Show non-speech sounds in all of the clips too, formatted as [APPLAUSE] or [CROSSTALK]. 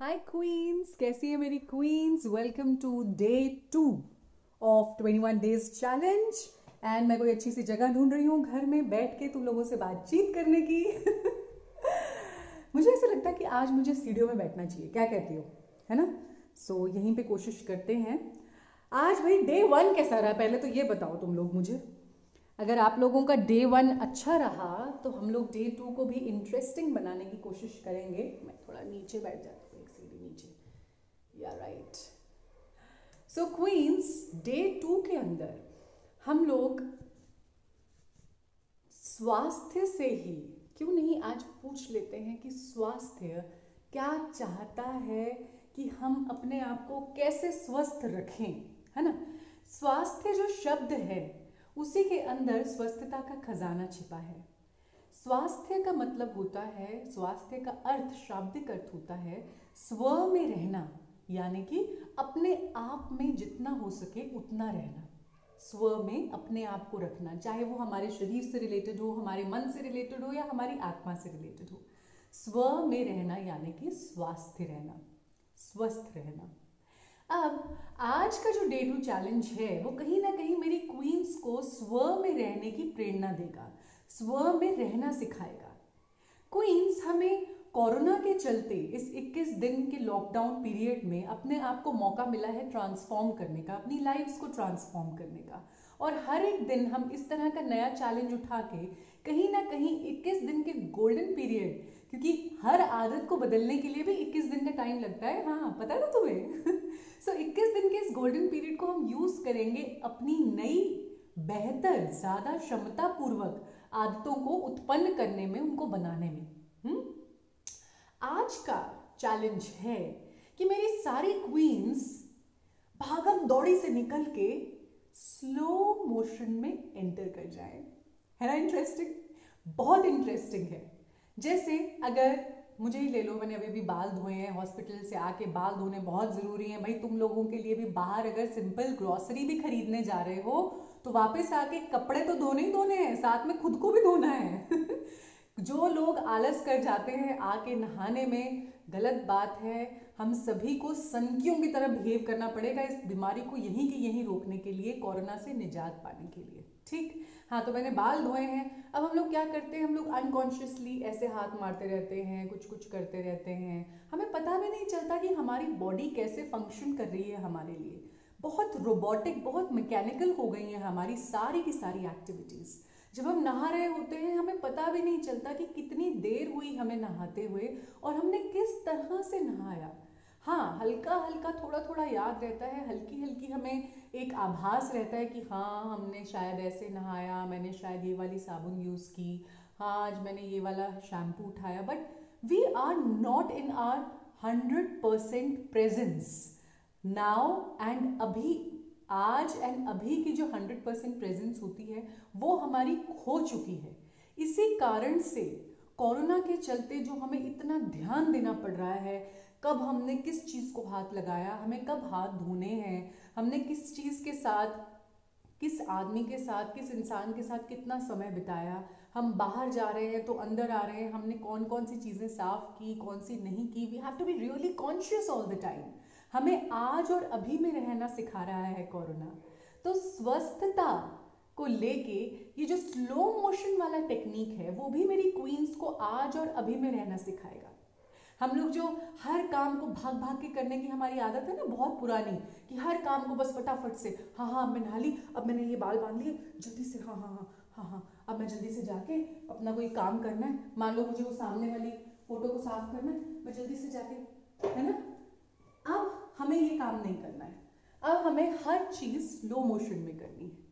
हाय queen's कैसी है मेरी queens welcome to day two of 21 days challenge and मैं कोई अच्छी सी जगह ढूंढ रही हूँ घर में बैठ के तुम लोगों से बातचीत करने की। [LAUGHS] मुझे ऐसा लगता है कि आज मुझे स्टूडियो में बैठना चाहिए। क्या कहती हो? है ना? सो so, यहीं पे कोशिश करते हैं। आज भाई डे वन कैसा रहा? पहले तो ये बताओ तुम लोग मुझे। अगर आप लोगों का डे वन अच्छा रहा तो हम लोग डे टू को भी इंटरेस्टिंग बनाने की कोशिश करेंगे। मैं थोड़ा नीचे बैठ जाती right so queens day two के अंदर, हम लोग स्वास्थ्य से ही, क्यों नहीं आज पूछ लेते हैं कि स्वास्थ्य क्या चाहता है कि हम अपने आप को कैसे स्वस्थ रखें, है ना? स्वास्थ्य जो शब्द है, उसी के अंदर स्वस्थता का खजाना छिपा है। स्वास्थ्य का मतलब होता है, स्वास्थ्य का अर्थ, शाब्दिक अर्थ होता है, स्व में रहना। यानी कि अपने आप में जितना हो सके उतना रहना। स्व में अपने आप को रखना, चाहे वो हमारे शरीर से रिलेटेड हो, हमारे मन से रिलेटेड हो या हमारी आत्मा से रिलेटेड हो। स्व में रहना यानी कि स्वास्थ्य रहना, स्वस्थ रहना। अब आज का जो डे टू चैलेंज है, वो कहीं ना कहीं मेरी क्वींस को स्व में रहने की प्रेरणा देगा, स्व में रहना सिखाएगा। क्वींस हमें कोरोना के चलते इस 21 दिन के लॉकडाउन पीरियड में अपने आप को मौका मिला है ट्रांसफॉर्म करने का अपनी लाइफ को ट्रांसफॉर्म करने का। और हर एक दिन हम इस तरह का नया चैलेंज उठा के कहीं ना कहीं 21 दिन के गोल्डन पीरियड क्योंकि हर आदत को बदलने के लिए भी 21 दिन का टाइम लगता है। हाँ पता ना तुम्हें? सो [LAUGHS] so, 21 दिन के इस गोल्डन पीरियड को हम यूज़ करेंगे अपनी नई बेहतर ज़्यादा क्षमतापूर्वक आदतों को उत्पन्न करने में उनको बनाने में? आज का चैलेंज है कि मेरी सारी क्वींस भागम दौड़ी से निकल के स्लो मोशन में एंटर कर जाए। है ना इंटरेस्टिंग बहुत इंटरेस्टिंग है। जैसे अगर मुझे ही ले लो, मैंने अभी भी बाल धोए हैं हॉस्पिटल से आके बाल धोने बहुत ज़रूरी हैं। भाई, तुम लोगों के लिए भी बाहर अगर सिंपल ग्रॉसरी भी खरीदने जा रहे हो तो वापस आके कपड़े तो धोने ही धोने हैं, साथ में खुद को भी धोना है। [LAUGHS] जो लोग आलस कर जाते हैं आके नहाने में, गलत बात है, हम सभी को संकियों की तरह बिहेव करना पड़ेगा इस बीमारी को यहीं के यहीं रोकने के लिए, कोरोना से निजात पाने के लिए। ठीक? हाँ तो मैंने बाल धोए हैं। अब हम लोग क्या करते हैं? हम लोग अनकॉन्शियसली ऐसे हाथ मारते रहते हैं कुछ कुछ करते रहते हैं। हमें पता भी नहीं चलता कि हमारी बॉडी कैसे फ़ंक्शन कर रही है हमारे लिए। बहुत रोबोटिक बहुत मैकेनिकल हो गई है हमारी सारी की सारी एक्टिविटीज़ जब हम नहा रहे होते हैं, हमें पता भी नहीं चलता कि कितनी देर हुई हमें नहाते हुए और हमने किस तरह से नहाया। हाँ हल्का हल्का थोड़ा थोड़ा याद रहता है हल्की हल्की हमें एक आभास रहता है कि हाँ हमने शायद ऐसे नहाया, मैंने शायद ये वाली साबुन यूज़ की हाँ आज मैंने ये वाला शैम्पू उठाया। But we are not in our hundred percent presence now and अभी। आज एंड अभी की जो हंड्रेड परसेंट प्रेजेंस होती है, वो हमारी खो चुकी है। इसी कारण से कोरोना के चलते जो हमें इतना ध्यान देना पड़ रहा है, कब हमने किस चीज़ को हाथ लगाया, हमें कब हाथ धोने हैं, हमने किस चीज़ के साथ, किस आदमी के साथ, किस इंसान के साथ कितना समय बिताया, हम बाहर जा रहे हैं तो अंदर आ रहे हैं, हमने कौन कौन सी चीज़ें साफ़ की, कौन सी नहीं की we have to be really conscious all the time हमें आज और अभी में रहना सिखा रहा है कोरोना। तो स्वस्थता को लेके ये जो स्लो मोशन वाला टेक्निक है, वो भी मेरी क्वींस को आज और अभी में रहना सिखाएगा। हम लोग जो हर काम को भाग भाग के करने की हमारी आदत है ना, बहुत पुरानी, कि हर काम को बस फटाफट से हाँ हाँ अब मैं नहा ली, अब मैंने ये बाल बाँध लिए, जल्दी से हाँ हाँ हाँ हाँ हाँ अब मैं जल्दी से जाके अपना कोई काम करना है। मान लो मुझे वो सामने वाली फ़ोटो को साफ़ करना है, मैं जल्दी से जाके, है ना? अब हमें ये काम नहीं करना है। अब हमें हर चीज़ स्लो मोशन में करनी है।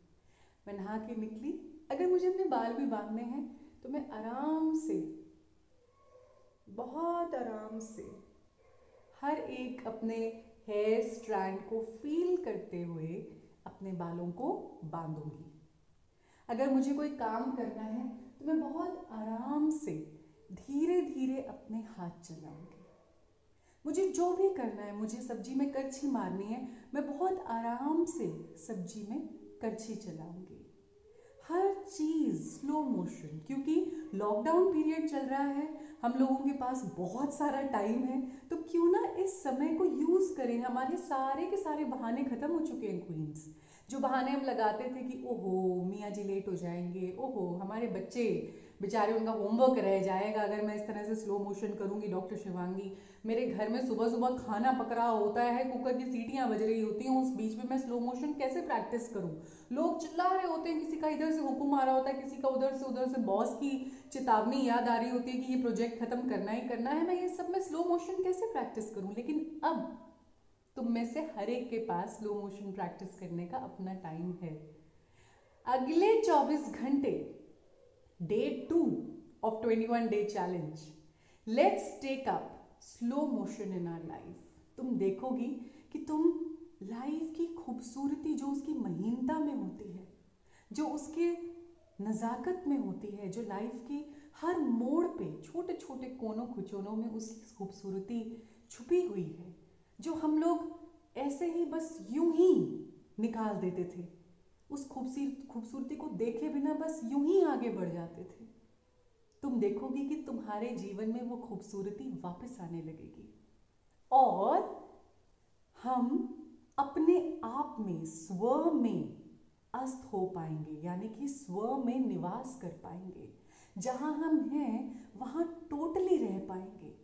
मैं नहा के निकली। अगर मुझे अपने बाल भी बांधने हैं तो मैं आराम से, बहुत आराम से, हर एक अपने हेयर स्ट्रैंड को फील करते हुए अपने बालों को बांधूँगी। अगर मुझे कोई काम करना है तो मैं बहुत आराम से धीरे धीरे अपने हाथ चलाऊँगी। मुझे जो भी करना है, मुझे सब्ज़ी में करछी मारनी है, मैं बहुत आराम से सब्ज़ी में करछी चलाऊँगी। हर चीज़ स्लो मोशन क्योंकि लॉकडाउन पीरियड चल रहा है, हम लोगों के पास बहुत सारा टाइम है तो क्यों ना इस समय को यूज़ करें। हमारे सारे के सारे बहाने खत्म हो चुके हैं क्वींस जो बहाने हम लगाते थे कि, ओहो, मियाँ जी लेट हो जाएँगे, ओहो, हमारे बच्चे बेचारे उनका होमवर्क रह जाएगा। अगर मैं इस तरह से स्लो मोशन करूँगी डॉक्टर शिवांगी, मेरे घर में सुबह सुबह खाना पक रहा होता है कुकर की सीटियाँ बज रही होती हैं, उस बीच में मैं स्लो मोशन कैसे प्रैक्टिस करूँ? लोग चिल्ला रहे होते हैं, किसी का इधर से हुक्म आ रहा होता है, किसी का उधर से उधर से बॉस की चेतावनी याद आ रही होती है कि ये प्रोजेक्ट खत्म करना ही करना है। मैं ये सब में स्लो मोशन कैसे प्रैक्टिस करूँ? लेकिन अब तुम में से हर एक के पास स्लो मोशन प्रैक्टिस करने का अपना टाइम है। अगले 24 घंटे day two of 21 day challenge let's take up slow motion in our life तुम देखोगी कि तुम लाइफ की खूबसूरती जो उसकी महीनता में होती है, जो उसके नज़ाकत में होती है, जो लाइफ की हर मोड़ पे छोटे छोटे कोनों खुचोनों में उसकी खूबसूरती छुपी हुई है, जो हम लोग ऐसे ही बस यूँ ही निकाल देते थे। उस खूबसूरत खूबसूरती को देखे बिना बस यूँ ही आगे बढ़ जाते थे। तुम देखोगे कि तुम्हारे जीवन में वो खूबसूरती वापस आने लगेगी। और हम अपने आप में स्व में अस्त हो पाएँगे, यानी कि स्व में निवास कर पाएँगे। जहाँ हम हैं, वहाँ टोटली रह पाएँगे।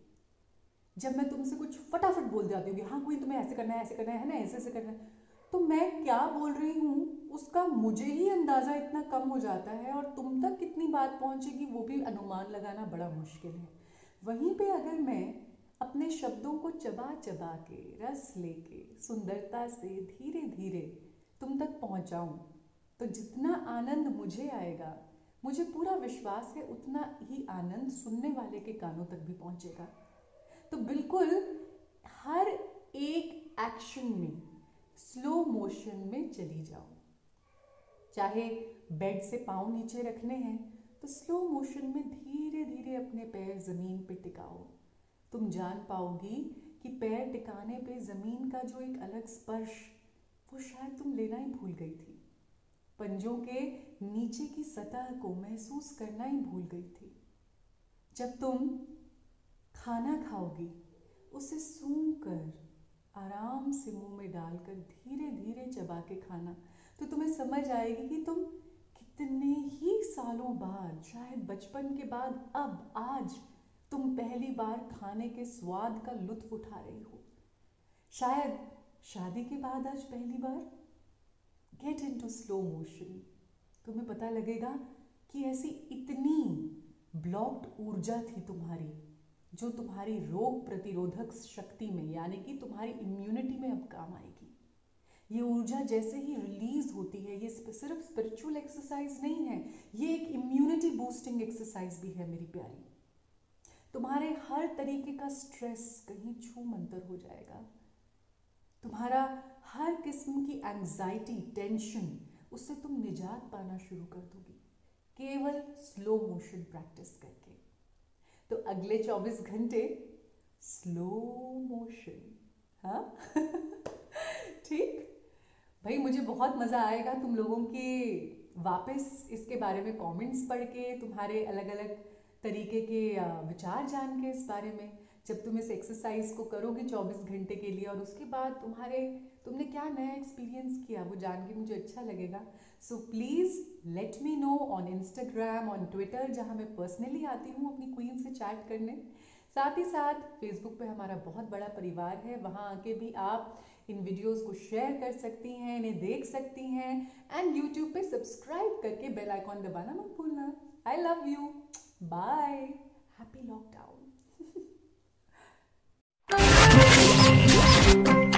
जब मैं तुमसे कुछ फटाफट बोल जाती हूँ कि हाँ कोई तुम्हें ऐसे करना है, ऐसे करना है ना, ऐसे ऐसे करना है तो मैं क्या बोल रही हूँ? उसका मुझे ही अंदाज़ा इतना कम हो जाता है और तुम तक कितनी बात पहुँचेगी वो भी अनुमान लगाना बड़ा मुश्किल है। वहीं पे अगर मैं अपने शब्दों को चबा चबा के, रस लेके, सुंदरता से धीरे धीरे तुम तक पहुँचाऊँ तो जितना आनंद मुझे आएगा, मुझे पूरा विश्वास है उतना ही आनंद सुनने वाले के कानों तक भी पहुँचेगा। तो बिल्कुल हर एक एक्शन में स्लो मोशन में चली जाओ। चाहे बेड से पाँव नीचे रखने हैं तो स्लो मोशन में धीरे धीरे अपने पैर ज़मीन पे टिकाओ। तुम जान पाओगी कि पैर टिकाने पे ज़मीन का जो एक अलग स्पर्श, वो शायद तुम लेना ही भूल गई थी। पंजों के नीचे की सतह को महसूस करना ही भूल गई थी। जब तुम खाना खाओगी, उसे सूंघ कर आराम से मुँह में डालकर धीरे धीरे चबा के खाना। तो तुम्हें समझ आएगी कि तुम कितने ही सालों बाद, शायद बचपन के बाद, अब, आज, तुम पहली बार खाने के स्वाद का लुत्फ उठा रही हो। शायद शादी के बाद आज पहली बार? Get in to slow motion तुम्हें पता लगेगा कि ऐसी इतनी ब्लॉक्ड ऊर्जा थी तुम्हारी। जो तुम्हारी रोग प्रतिरोधक शक्ति में, यानी कि तुम्हारी इम्यूनिटी में अब काम आएगी। ये ऊर्जा जैसे ही रिलीज़ होती है, ये सिर्फ़ स्पिरिचुअल एक्सरसाइज नहीं है, ये एक इम्यूनिटी बूस्टिंग एक्सरसाइज भी है मेरी प्यारी। तुम्हारे हर तरीके का स्ट्रेस कहीं छू मंतर हो जाएगा। तुम्हारा हर किस्म की एंजाइटी टेंशन उससे तुम निजात पाना शुरू कर दोगी। केवल स्लो मोशन प्रैक्टिस करके। तो अगले 24 घंटे स्लो मोशन हाँ? [LAUGHS] ठीक? भाई, मुझे बहुत मज़ा आएगा तुम लोगों के वापस इसके बारे में कमेंट्स पढ़ के, तुम्हारे अलग अलग तरीके के विचार जान के इस बारे में। जब तुम इस एक्सरसाइज को करोगे 24 घंटे के लिए और उसके बाद तुम्हारे, तुमने क्या नया एक्सपीरियंस किया, वो जान के मुझे अच्छा लगेगा। So please let me know on Instagram on Twitter जहाँ मैं पर्सनली आती हूँ अपनी क्वीन से चैट करने। साथ ही साथ फेसबुक पे हमारा बहुत बड़ा परिवार है, वहाँ आके भी आप इन वीडियोस को शेयर कर सकती हैं, इन्हें देख सकती हैं। एंड यूट्यूब पे सब्सक्राइब करके बेल आइकॉन दबाना मत भूलना। I love you Bye. Happy lockdown. [LAUGHS]